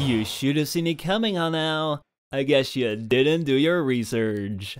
You should have seen it coming on now. I guess you didn't do your research.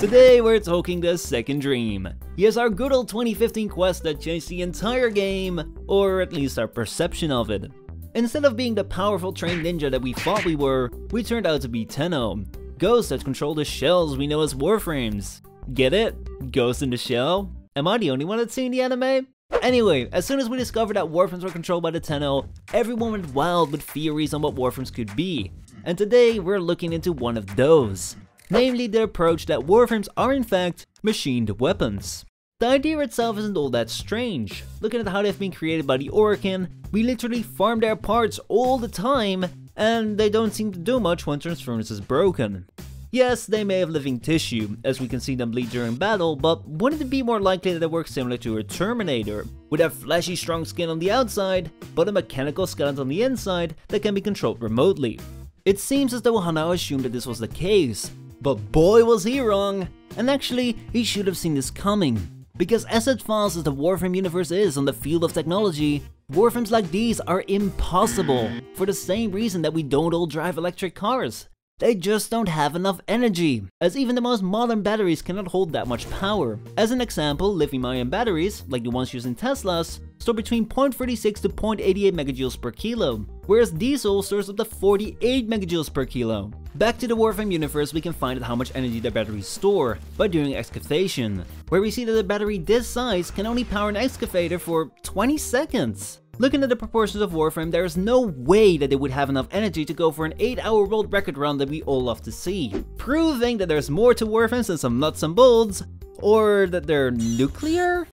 Today we're talking the second dream. Yes, our good old 2015 quest that changed the entire game, or at least our perception of it. Instead of being the powerful trained ninja that we thought we were, we turned out to be Tenno, ghosts that control the shells we know as warframes. Get it? Ghost in the shell? Am I the only one that's seen the anime? Anyway, as soon as we discovered that warframes were controlled by the Tenno, everyone went wild with theories on what warframes could be. And today we're looking into one of those namely the approach that warframes are in fact machined weapons. The idea itself isn't all that strange. Looking at how they've been created by the Orokin, we literally farm their parts all the time, and they don't seem to do much when Transference is broken. Yes, they may have living tissue, as we can see them bleed during battle, but wouldn't it be more likely that they work similar to a Terminator, with a fleshy strong skin on the outside, but a mechanical skeleton on the inside that can be controlled remotely? It seems as though Hunhow assumed that this was the case, but boy was he wrong! And actually, he should have seen this coming. Because as advanced as the Warframe universe is on the field of technology, Warframes like these are impossible, for the same reason that we don't all drive electric cars. They just don't have enough energy, as even the most modern batteries cannot hold that much power. As an example, lithium-ion batteries, like the ones used in Teslas, store between 0.36 to 0.88 megajoules per kilo, whereas diesel stores up to 48 megajoules per kilo. Back to the Warframe universe, we can find out how much energy their batteries store by doing excavation, where we see that a battery this size can only power an excavator for 20 seconds. Looking at the proportions of Warframe, there is no way that they would have enough energy to go for an 8 hour world record run that we all love to see. Proving that there's more to Warframes than some nuts and bolts, or that they're nuclear?